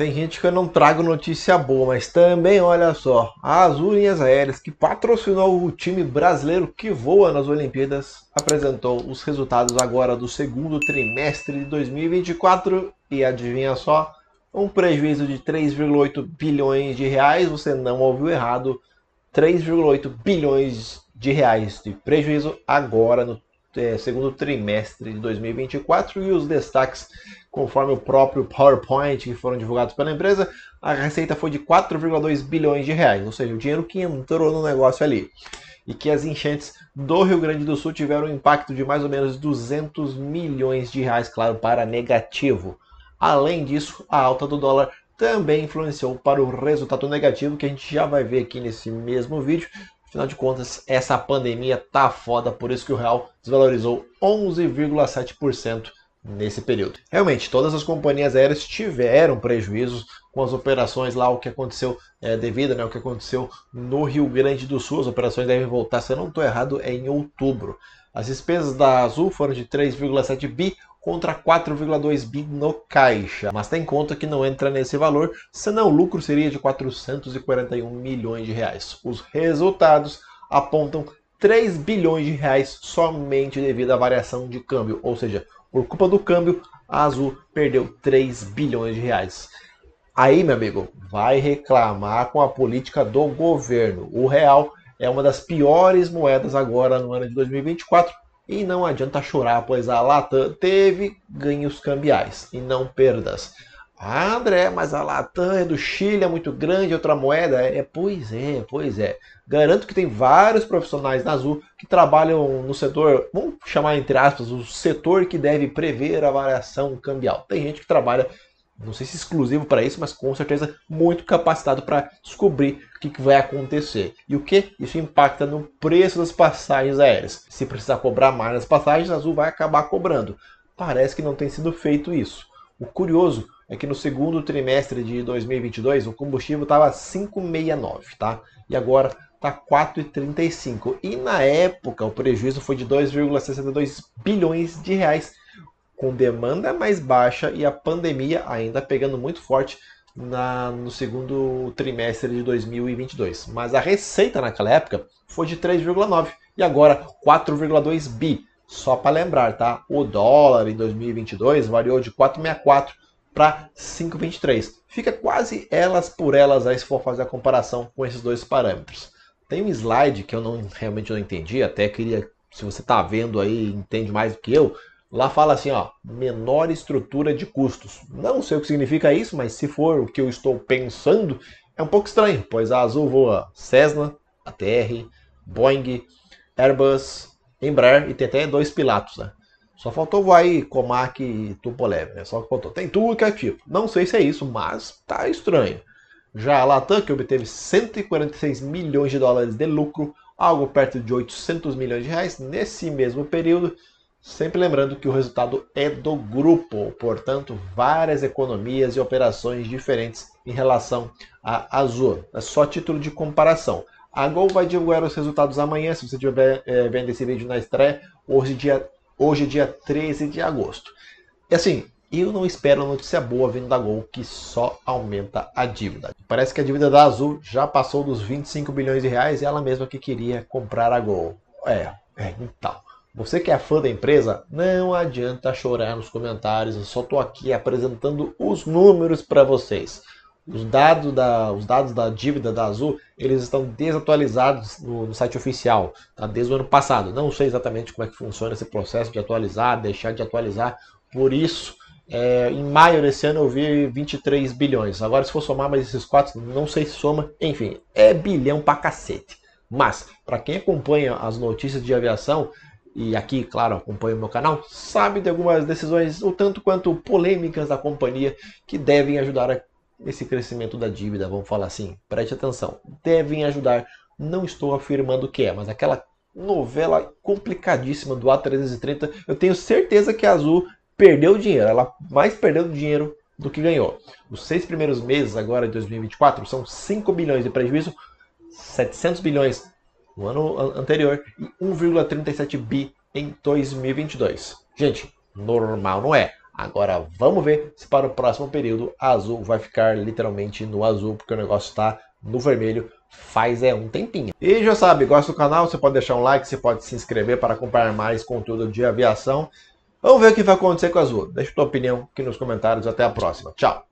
Tem gente que eu não trago notícia boa, mas também, olha só, a Azul Linhas Aéreas, que patrocinou o time brasileiro que voa nas Olimpíadas, apresentou os resultados agora do segundo trimestre de 2024 e adivinha só, um prejuízo de 3,8 bilhões de reais, você não ouviu errado, 3,8 bilhões de reais de prejuízo agora no é, segundo trimestre de 2024 e os destaques, conforme o próprio PowerPoint que foram divulgados pela empresa, a receita foi de 4,2 bilhões de reais, ou seja, o dinheiro que entrou no negócio ali. E que as enchentes do Rio Grande do Sul tiveram um impacto de mais ou menos 200 milhões de reais, claro, para negativo. Além disso, a alta do dólar também influenciou para o resultado negativo que a gente já vai ver aqui nesse mesmo vídeo, Afinal de contas, essa pandemia tá foda, por isso que o real desvalorizou 11,7% nesse período. Realmente, todas as companhias aéreas tiveram prejuízos com as operações lá, o que aconteceu é, devido né, o que aconteceu no Rio Grande do Sul. As operações devem voltar, se eu não estou errado, é em outubro. As despesas da Azul foram de 3,7 bi, contra 4,2 bi no caixa. Mas tem conta que não entra nesse valor, senão o lucro seria de 441 milhões de reais. Os resultados apontam 3 bilhões de reais somente devido à variação de câmbio, ou seja, por culpa do câmbio, a Azul perdeu 3 bilhões de reais. Aí, meu amigo, vai reclamar com a política do governo. O real é uma das piores moedas agora no ano de 2024 e não adianta chorar, pois a Latam teve ganhos cambiais e não perdas. Ah, André, mas a Latam é do Chile, é muito grande, outra moeda? É, pois é, pois é. Garanto que tem vários profissionais na Azul que trabalham no setor, vamos chamar entre aspas, o setor que deve prever a variação cambial. Tem gente que trabalha não sei se exclusivo para isso, mas com certeza muito capacitado para descobrir o que, que, vai acontecer. E o que? Isso impacta no preço das passagens aéreas. Se precisar cobrar mais nas passagens, a Azul vai acabar cobrando. Parece que não tem sido feito isso. O curioso é que no segundo trimestre de 2022 o combustível estava 5,69, tá? E agora está 4,35. E na época o prejuízo foi de 2,62 bilhões de reais com demanda mais baixa e a pandemia ainda pegando muito forte na, no segundo trimestre de 2022. Mas a receita naquela época foi de 3,9 e agora 4,2 bi. Só para lembrar, tá? O dólar em 2022 variou de 4,64 para 5,23. Fica quase elas por elas aí se for fazer a comparação com esses dois parâmetros. Tem um slide que eu não realmente não entendi, até queria, se você está vendo aí, entende mais do que eu, Lá fala assim, ó, menor estrutura de custos. Não sei o que significa isso, mas se for o que eu estou pensando, é um pouco estranho, pois a Azul voa Cessna, ATR, Boeing, Airbus, Embraer e tem até dois Pilatos, né? Só faltou aí Comac e Tupolev, né? Só faltou. Tem tudo que é tipo. Não sei se é isso, mas tá estranho. Já a Latam, que obteve 146 milhões de dólares de lucro, algo perto de 800 milhões de reais nesse mesmo período, Sempre lembrando que o resultado é do grupo, portanto, várias economias e operações diferentes em relação à Azul. É só título de comparação. A Gol vai divulgar os resultados amanhã, se você estiver é, vendo esse vídeo na estreia, hoje dia, hoje dia 13 de agosto. E assim, eu não espero notícia boa vindo da Gol, que só aumenta a dívida. Parece que a dívida da Azul já passou dos 25 bilhões de reais e ela mesma que queria comprar a Gol. É, é então. Você que é fã da empresa, não adianta chorar nos comentários, eu só estou aqui apresentando os números para vocês. Os dados, da, os dados da dívida da Azul, eles estão desatualizados no, no site oficial, tá? desde o ano passado. Não sei exatamente como é que funciona esse processo de atualizar, deixar de atualizar. Por isso, é, em maio desse ano eu vi 23 bilhões. Agora, se for somar mais esses quatro, não sei se soma. Enfim, é bilhão pra cacete. Mas, para quem acompanha as notícias de aviação, e aqui, claro, acompanha o meu canal, sabe de algumas decisões, o tanto quanto polêmicas da companhia, que devem ajudar esse crescimento da dívida, vamos falar assim. Preste atenção, devem ajudar. Não estou afirmando que é, mas aquela novela complicadíssima do A330, eu tenho certeza que a Azul perdeu dinheiro. Ela mais perdeu dinheiro do que ganhou. Os seis primeiros meses agora de 2024 são 5 bilhões de prejuízo, 700 bilhões no ano anterior e 1,37 bi em 2022. Gente, normal não é. Agora vamos ver se para o próximo período a Azul vai ficar literalmente no azul, porque o negócio está no vermelho faz é um tempinho. E já sabe, gosta do canal, você pode deixar um like, você pode se inscrever para acompanhar mais conteúdo de aviação. Vamos ver o que vai acontecer com a Azul. Deixa tua opinião aqui nos comentários. Até a próxima. Tchau!